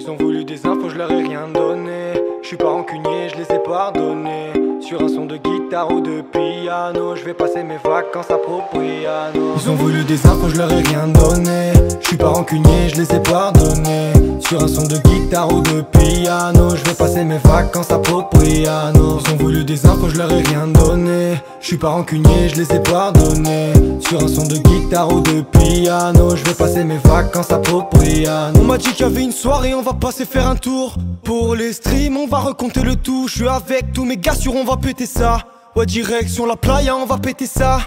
Ils ont voulu des infos, je leur ai rien donné. Je suis pas rancunier, je les ai pardonnés. Sur un son de guitare ou de piano, je vais passer mes vacances à Propriano. Ils ont voulu des infos, je leur ai rien donné. Je suis pas rancunier, je les ai pardonnés. Sur un son de guitare ou de piano, je vais passer mes vacances à Propriano. Ils ont voulu des infos, je leur ai rien donné. Je suis pas rancunier, je les ai pardonnés. Sur un son de guitare ou de piano, je vais passer mes vacances à Propriano. On m'a dit qu'il y avait une soirée, on va passer faire un tour. Pour les streams, on va recompter le tout. Je suis avec tous mes gars sur on va péter ça. Ouais, direction la playa, on va péter ça.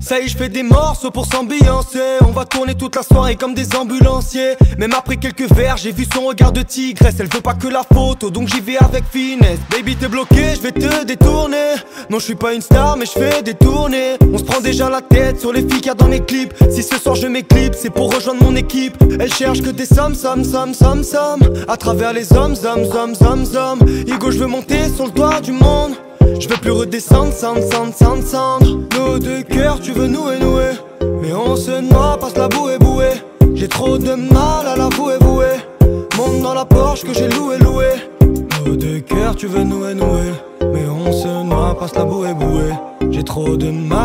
Ça y est, je fais des morceaux pour s'ambiancer. On va tourner toute la soirée comme des ambulanciers. Même après quelques verres, j'ai vu son regard de tigresse. Elle veut pas que la photo, donc j'y vais avec finesse. Baby, t'es bloqué, je vais te détourner. Non, je suis pas une star, mais je fais des tournées. On se prend déjà la tête sur les filles qu'il y a dans mes clips. Si ce soir je m'éclipse, c'est pour rejoindre mon équipe. Elle cherche que des sommes, sommes, sommes, sommes, sommes. À travers les hommes, hommes, hommes, hommes, hommes. Je veux monter sur le toit du monde. Je veux plus redescendre, sans, sans, sans, sans Nos deux cœurs, tu veux nouer, nouer. Mais on se noie, passe la bouée, bouée. J'ai trop de mal à l'avouer, vouer. Monte dans la Porsche que j'ai loué, loué. Nos deux cœurs, tu veux nouer, nouer. Mais on se noie, passe la bouée, bouée. J'ai trop de mal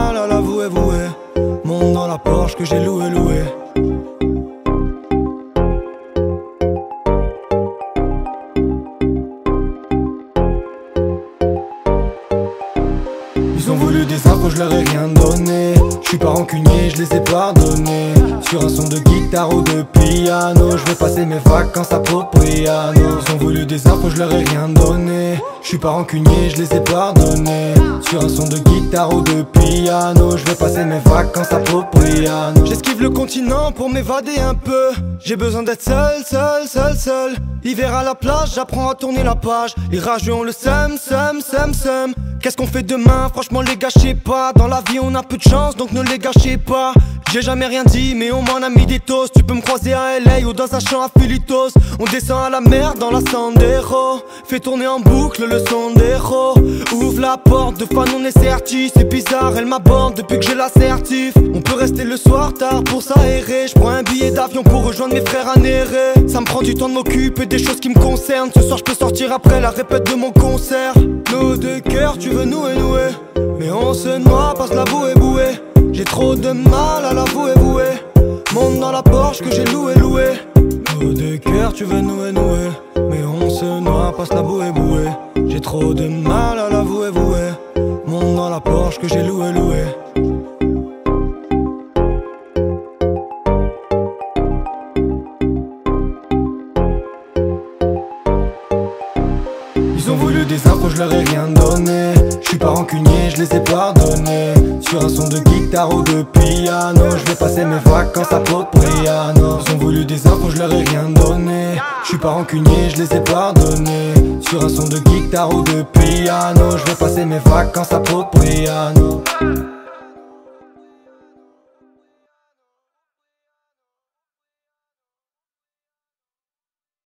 Ils ont voulu des infos, je leur ai rien donné. Je suis pas rancunier, je les ai pardonnés. Sur un son de guitare ou de piano, je vais passer mes vacances à Propriano. Ils ont voulu des infos, je leur ai rien donné. Je suis pas rancunier, je les ai pardonnés. Sur un son de guitare ou de piano, je vais passer mes vacances à Propriano. J'esquive le continent pour m'évader un peu. J'ai besoin d'être seul, seul, seul, seul. Hiver à la plage, j'apprends à tourner la page. Les rageux ont le seum, seum, seum, seum. Qu'est-ce qu'on fait demain? Franchement les gâchez pas. Dans la vie on a peu de chance donc ne les gâchez pas. J'ai jamais rien dit mais on m'en a mis des toasts. Tu peux me croiser à LA ou dans un champ à Filitos On descend à la mer dans la Sandero. Fais tourner en boucle le son d'héros Ouvre la porte de fan on est certi. C'est bizarre elle m'aborde depuis que j'ai l'assertif. On peut rester le soir tard pour s'aérer. Je prends un billet d'avion pour rejoindre mes frères à Néré Ça me prend du temps de m'occuper des choses qui me concernent. Ce soir je peux sortir après la répète de mon concert. Nos deux cœurs tu veux nouer, nouer. Mais on se noie, passe la bouée, bouée. J'ai trop de mal à l'avouer, vouer Monte dans la Porsche que j'ai loué, loué. Nos deux cœurs, tu veux nouer, nouer. Mais on se noie, passe la bouée, bouée. J'ai trop de mal à l'avouer, vouer Monte dans la Porsche que j'ai loué, loué voulu des infos, je leur ai rien donné. Je suis pas rancunier, je les ai pardonnés. Sur un son de guitare ou de piano, je vais passer mes vacances à Propriano. Ils ont voulu des infos, je leur ai rien donné. Je suis pas rancunier, je les ai pardonnés. Sur un son de guitare ou de piano, je vais passer mes vacances à Propriano.